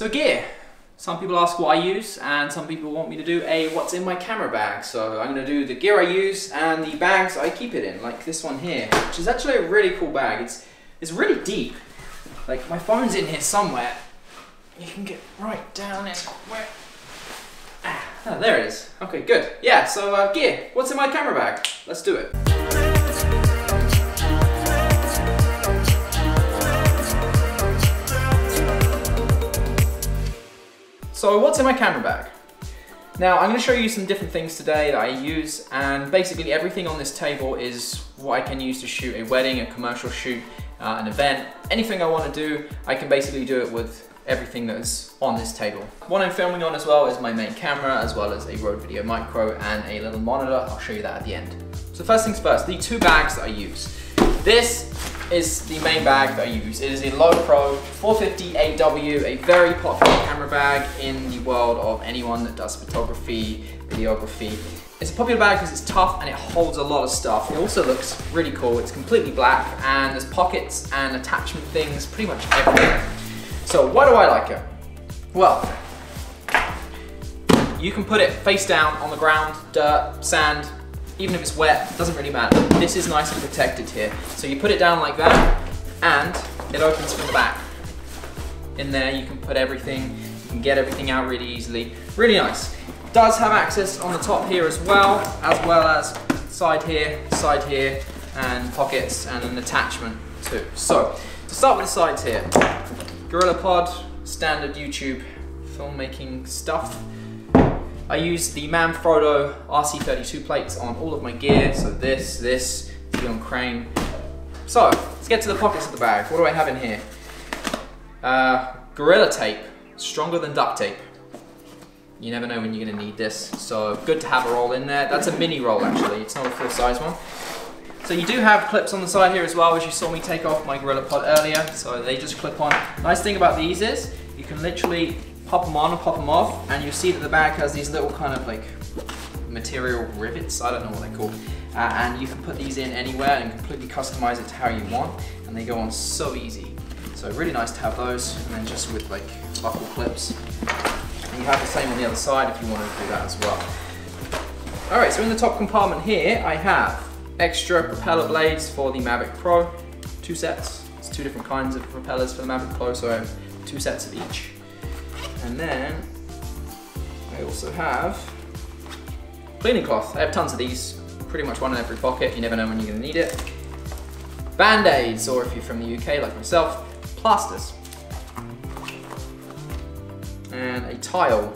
So gear. Some people ask what I use and some people want me to do a what's in my camera bag. So I'm going to do the gear I use and the bags I keep it in, like this one here, which is actually a really cool bag. It's, it's really deep. Like my phone's in here somewhere. You can get right down in where... Ah, oh, there it is. Okay, good. Yeah, so uh, gear. What's in my camera bag? Let's do it. So what's in my camera bag? Now I'm going to show you some different things today that I use and basically everything on this table is what I can use to shoot a wedding, a commercial shoot, uh, an event, anything I want to do, I can basically do it with everything that's on this table. What I'm filming on as well is my main camera as well as a Rode Video Micro and a little monitor. I'll show you that at the end. So first things first, the two bags that I use. This is the main bag that I use. It is a Lowepro 450 AW, a very popular camera bag in the world of anyone that does photography, videography. It's a popular bag because it's tough and it holds a lot of stuff. It also looks really cool. It's completely black and there's pockets and attachment things pretty much everywhere. So why do I like it? Well, you can put it face down on the ground, dirt, sand, even if it's wet, doesn't really matter. This is nicely protected here. So you put it down like that, and it opens from the back. In there, you can put everything, you can get everything out really easily. Really nice. Does have access on the top here as well, as well as side here, side here, and pockets, and an attachment too. So, to start with the sides here, GorillaPod, standard YouTube filmmaking stuff. I use the Manfrotto RC32 plates on all of my gear, so this, this, Zhiyun Crane. So, let's get to the pockets of the bag. What do I have in here? Uh, Gorilla Tape, stronger than duct tape. You never know when you're gonna need this, so good to have a roll in there. That's a mini roll actually, it's not a full size one. So you do have clips on the side here as well, as you saw me take off my GorillaPod earlier, so they just clip on. Nice thing about these is, you can literally pop them on and pop them off, and you'll see that the bag has these little kind of like material rivets, I don't know what they're called, uh, and you can put these in anywhere and completely customize it to how you want, and they go on so easy. So really nice to have those, and then just with like buckle clips. And you have the same on the other side if you want to do that as well. Alright, so in the top compartment here, I have extra propeller blades for the Mavic Pro, two sets. It's two different kinds of propellers for the Mavic Pro, so two sets of each. And then I also have cleaning cloth. I have tons of these, pretty much one in every pocket. You never know when you're gonna need it. Band-aids, or if you're from the UK like myself, plasters. And a tile,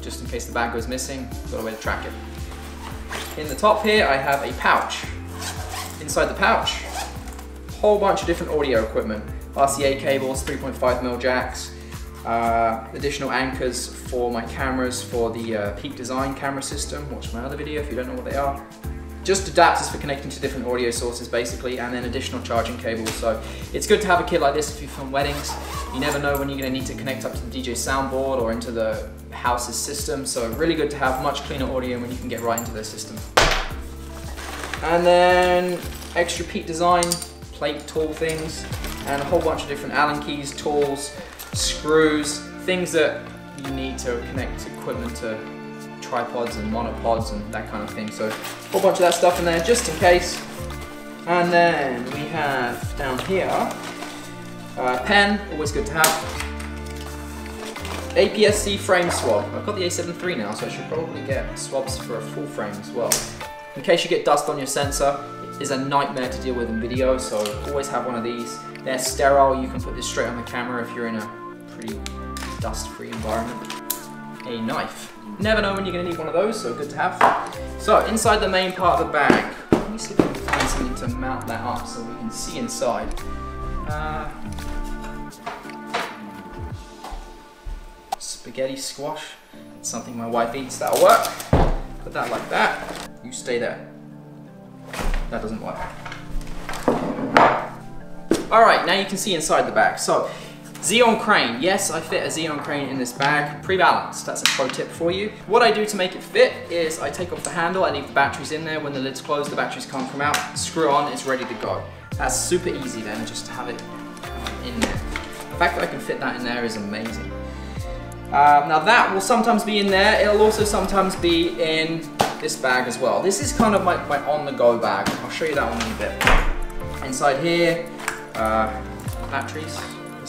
just in case the bag goes missing, got a way to track it. In the top here, I have a pouch. Inside the pouch, a whole bunch of different audio equipment. RCA cables, 3.5mm jacks, uh, additional anchors for my cameras for the uh, Peak Design camera system. Watch my other video if you don't know what they are. Just adapters for connecting to different audio sources basically and then additional charging cables. So it's good to have a kit like this if you film weddings. You never know when you're going to need to connect up to the DJ soundboard or into the house's system. So really good to have much cleaner audio when you can get right into their system. And then extra Peak Design plate tool things and a whole bunch of different Allen keys, tools, screws, things that you need to connect equipment to tripods and monopods and that kind of thing. So a whole bunch of that stuff in there just in case. And then we have down here, uh, pen, always good to have. APS-C frame swab. I've got the A7 III now, so I should probably get swabs for a full frame as well. In case you get dust on your sensor, it is a nightmare to deal with in video, so always have one of these. They're sterile, you can put this straight on the camera if you're in a pretty dust-free environment. A knife. Never know when you're gonna need one of those, so good to have. So inside the main part of the bag, let me see if I can find something to mount that up so we can see inside. Uh, spaghetti squash. Something my wife eats, that'll work. Put that like that. You stay there. That doesn't work. All right, now you can see inside the bag. So Zhiyun crane, yes I fit a Zhiyun crane in this bag, pre-balanced, that's a pro tip for you. What I do to make it fit is I take off the handle, I leave the batteries in there, when the lid's closed the batteries can't come out, screw on, it's ready to go. That's super easy then, just to have it in there. The fact that I can fit that in there is amazing. Um, now that will sometimes be in there. It'll also sometimes be in this bag as well. This is kind of my, my on-the-go bag. I'll show you that one in a bit. Inside here, uh, batteries.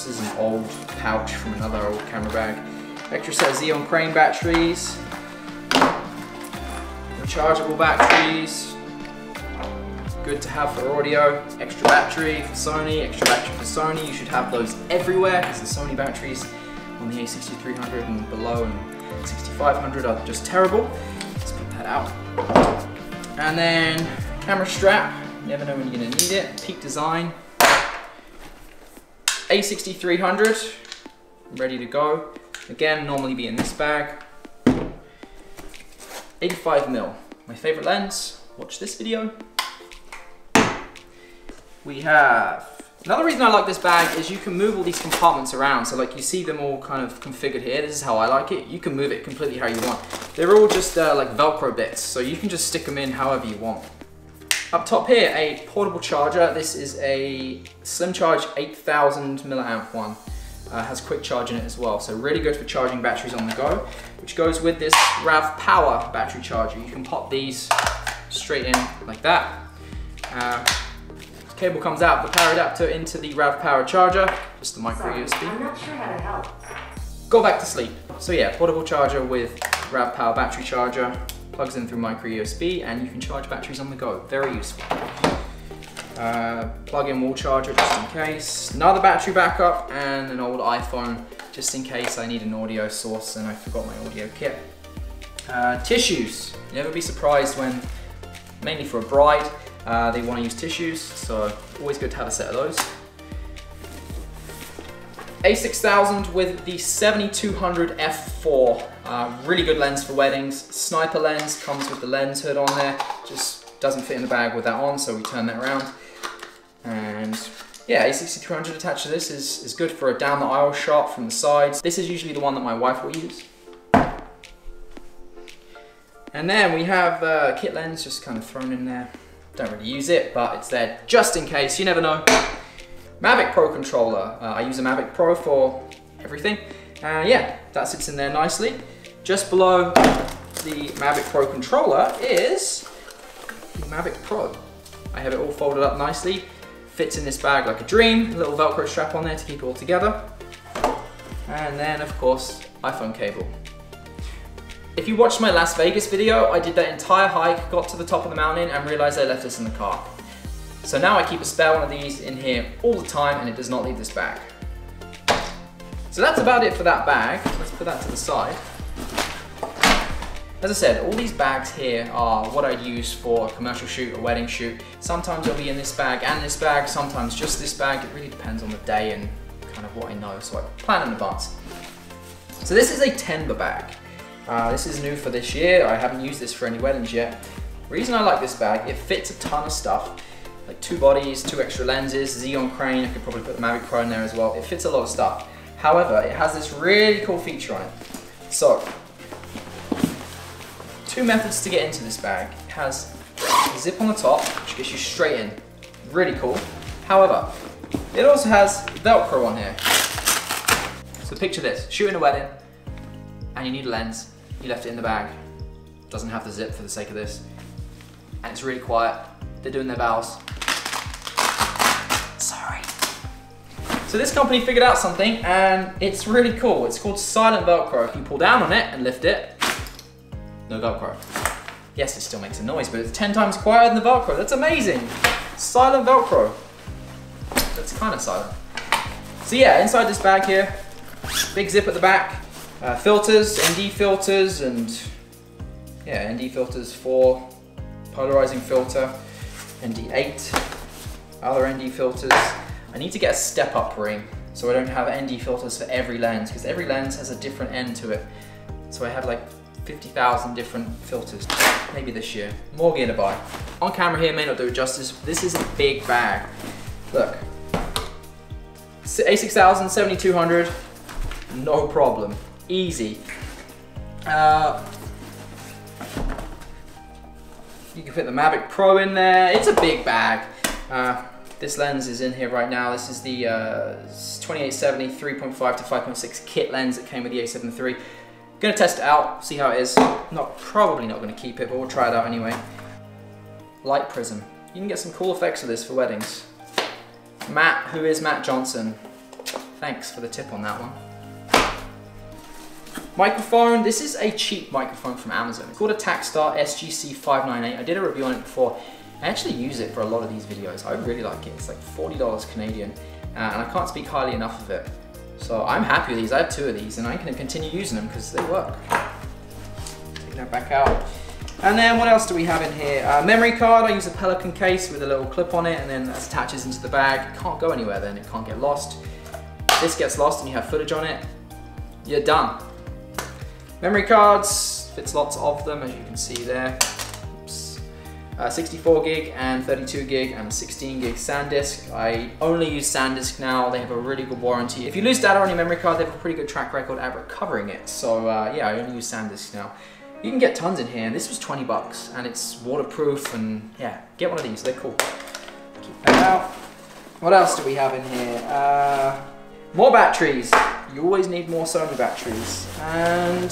This is an old pouch from another old camera bag. Extra set of Zhiyun Crane batteries. Rechargeable batteries. Good to have for audio. Extra battery for Sony, extra battery for Sony. You should have those everywhere because the Sony batteries on the a6300 and below and 6500 are just terrible. Let's put that out. And then camera strap. Never know when you're gonna need it. Peak design. A6300, ready to go. Again, normally be in this bag. 85 mil, my favorite lens. Watch this video. We have, another reason I like this bag is you can move all these compartments around. So like you see them all kind of configured here. This is how I like it. You can move it completely how you want. They're all just uh, like Velcro bits. So you can just stick them in however you want. Up top here, a portable charger. This is a Slim Charge 8000 milliamp one. Uh, has quick charge in it as well, so really good for charging batteries on the go, which goes with this RAV Power battery charger. You can pop these straight in like that. Uh, cable comes out the power adapter into the RAV Power charger, just the micro Sorry, USB. I'm not sure how to help. Go back to sleep. So yeah, portable charger with RAV Power battery charger, plugs in through micro USB, and you can charge batteries on the go. Very useful. Uh, plug-in wall charger just in case. Another battery backup and an old iPhone just in case I need an audio source and I forgot my audio kit. Uh, tissues. Never be surprised when, mainly for a bride, uh, they want to use tissues, so always good to have a set of those. A6000 with the 7200 f4. Uh, really good lens for weddings. Sniper lens comes with the lens hood on there. Just doesn't fit in the bag with that on, so we turn that around. And yeah, A6300 attached to this is, is good for a down the aisle shot from the sides. This is usually the one that my wife will use. And then we have uh, kit lens just kind of thrown in there. Don't really use it, but it's there just in case, you never know. Mavic Pro controller. Uh, I use a Mavic Pro for everything. Uh, yeah, that sits in there nicely. Just below the Mavic Pro controller is the Mavic Pro. I have it all folded up nicely. Fits in this bag like a dream. A little Velcro strap on there to keep it all together. And then, of course, iPhone cable. If you watched my Las Vegas video, I did that entire hike, got to the top of the mountain, and realized I left this in the car. So now I keep a spare one of these in here all the time, and it does not leave this bag. So that's about it for that bag. Let's put that to the side. As I said, all these bags here are what I'd use for a commercial shoot, a wedding shoot. Sometimes I'll be in this bag and this bag, sometimes just this bag. It really depends on the day and kind of what I know, so I plan in advance. So this is a Tenba bag. Uh, this is new for this year. I haven't used this for any weddings yet. Reason I like this bag, it fits a ton of stuff. Like two bodies, two extra lenses, Zhiyun Crane, I could probably put the Mavic Pro in there as well. It fits a lot of stuff. However, it has this really cool feature on it. So, two methods to get into this bag. It has a zip on the top, which gets you straight in. Really cool. However, it also has Velcro on here. So picture this, shooting a wedding, and you need a lens. You left it in the bag. Doesn't have the zip for the sake of this. And it's really quiet. They're doing their vows. So this company figured out something and it's really cool. It's called Silent Velcro. If you pull down on it and lift it, no Velcro. Yes, it still makes a noise, but it's 10 times quieter than the Velcro. That's amazing. Silent Velcro. That's kind of silent. So yeah, inside this bag here, big zip at the back, uh, filters, ND filters, and yeah, ND filters for polarizing filter, ND8, other ND filters. I need to get a step up ring so I don't have ND filters for every lens because every lens has a different end to it. So I have like 50,000 different filters, maybe this year. More gear to buy. On camera here may not do it justice. This is a big bag. Look, A6000, 7200, no problem, easy. Uh, you can fit the Mavic Pro in there. It's a big bag. Uh, This lens is in here right now. This is the uh, 2870 3.5 to 5.6 kit lens that came with the a7 III. Gonna test it out, see how it is. Not Probably not gonna keep it, but we'll try it out anyway. Light prism. You can get some cool effects with this for weddings. Matt, who is Matt Johnson? Thanks for the tip on that one. Microphone, this is a cheap microphone from Amazon. It's called a Takstar SGC598. I did a review on it before. I actually use it for a lot of these videos. I really like it. It's like $40 Canadian, uh, and I can't speak highly enough of it. So I'm happy with these. I have two of these, and I can continue using them because they work. Taking that back out. And then what else do we have in here? Uh, memory card, I use a Pelican case with a little clip on it and then that attaches into the bag. It can't go anywhere then, it can't get lost. This gets lost and you have footage on it, you're done. Memory cards, fits lots of them as you can see there. Uh, 64 gig and 32 gig and 16 gig SanDisk. I only use SanDisk now. They have a really good warranty. If you lose data on your memory card, they have a pretty good track record at recovering it. So uh, yeah, I only use SanDisk now. You can get tons in here, this was 20 bucks, and it's waterproof, and yeah, get one of these, they're cool. Keep that out. What else do we have in here? Uh, more batteries. You always need more Sony batteries. And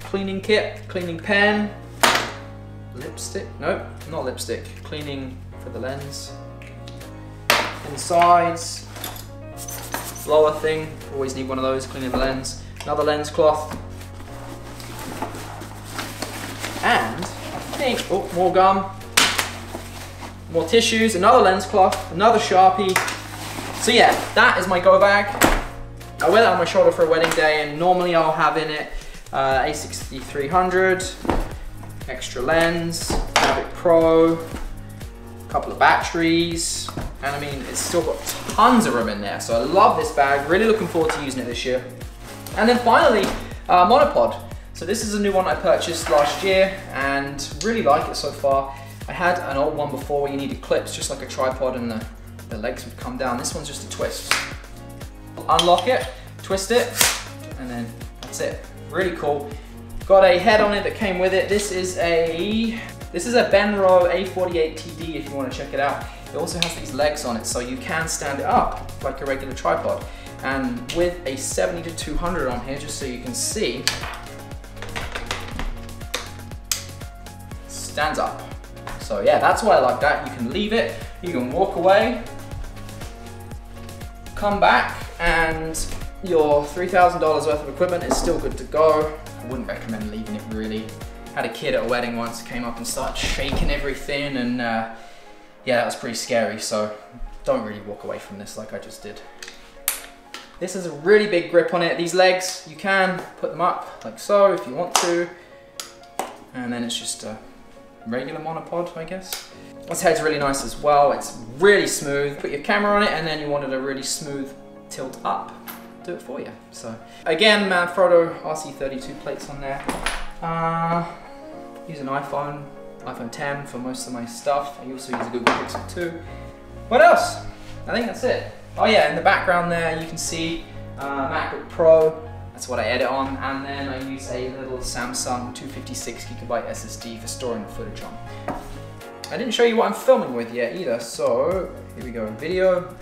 cleaning kit, cleaning pen, lipstick, nope, not lipstick, cleaning for the lens. Insides, blower thing, always need one of those, cleaning the lens. Another lens cloth, and I think, oh, more gum, more tissues, another lens cloth, another Sharpie. So yeah, that is my go bag. I wear that on my shoulder for a wedding day and normally I'll have in it uh, A6300, extra lens, Mavic Pro, a couple of batteries, and I mean, it's still got tons of room in there. So I love this bag, really looking forward to using it this year. And then finally, uh, monopod. So this is a new one I purchased last year and really like it so far. I had an old one before where you needed clips, just like a tripod and the, the legs would come down. This one's just a twist. Unlock it, twist it, and then that's it. Really cool. Got a head on it that came with it. This is a this is a Benro A48TD if you want to check it out. It also has these legs on it so you can stand it up like a regular tripod. And with a 70 to 200 on here, just so you can see, stands up. So yeah, that's why I like that. You can leave it, you can walk away, come back, and your $3,000 worth of equipment is still good to go. Wouldn't recommend leaving it really. Had a kid at a wedding once, came up and started shaking everything, and uh, yeah, that was pretty scary, so don't really walk away from this like I just did. This has a really big grip on it. These legs, you can put them up like so if you want to. And then it's just a regular monopod, I guess. This head's really nice as well. It's really smooth. Put your camera on it and then you wanted a really smooth tilt up, do it for you. So again, Manfrotto RC32 plates on there. Uh, use an iPhone, iPhone 10 for most of my stuff. I also use a Google Pixel 2. What else? I think that's it. Oh yeah, in the background there you can see uh, MacBook Pro, that's what I edit on. And then I use a little Samsung 256 gigabyte SSD for storing the footage on. I didn't show you what I'm filming with yet either, so here we go, video.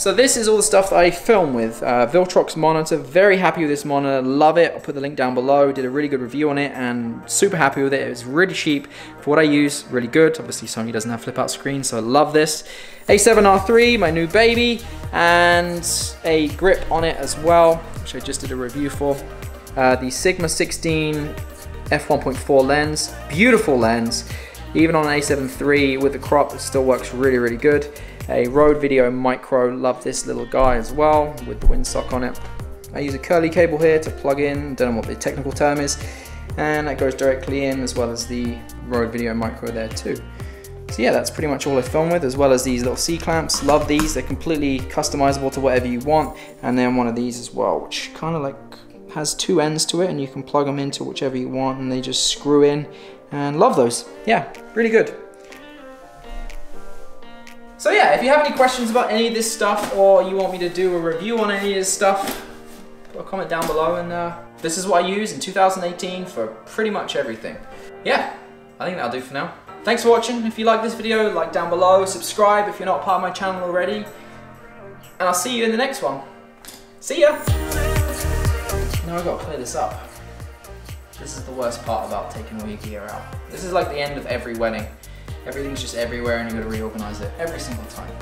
So this is all the stuff that I film with. Uh, Viltrox monitor, very happy with this monitor, love it. I'll put the link down below, did a really good review on it and super happy with it. It was really cheap for what I use, really good. Obviously Sony doesn't have flip out screen, so I love this. A7R3, my new baby, and a grip on it as well, which I just did a review for. Uh, the Sigma 16 f1.4 lens, beautiful lens. Even on an A7 III with the crop, it still works really, really good a Rode Video Micro. Love this little guy as well with the windsock on it. I use a curly cable here to plug in, don't know what the technical term is, and that goes directly in as well as the Rode Video Micro there too. So yeah, that's pretty much all I film with, as well as these little C-clamps. Love these, they're completely customizable to whatever you want. And then one of these as well, which kind of like has two ends to it and you can plug them into whichever you want and they just screw in. And love those. Yeah, really good. So yeah, if you have any questions about any of this stuff or you want me to do a review on any of this stuff, put a comment down below and uh, this is what I use in 2018 for pretty much everything. Yeah, I think that'll do for now. thanks for watching. If you like this video, like down below, subscribe if you're not part of my channel already. And I'll see you in the next one. See ya! Now I've got to clear this up. This is the worst part about taking all your gear out. This is like the end of every wedding. Everything's just everywhere and you've got to reorganize it every single time.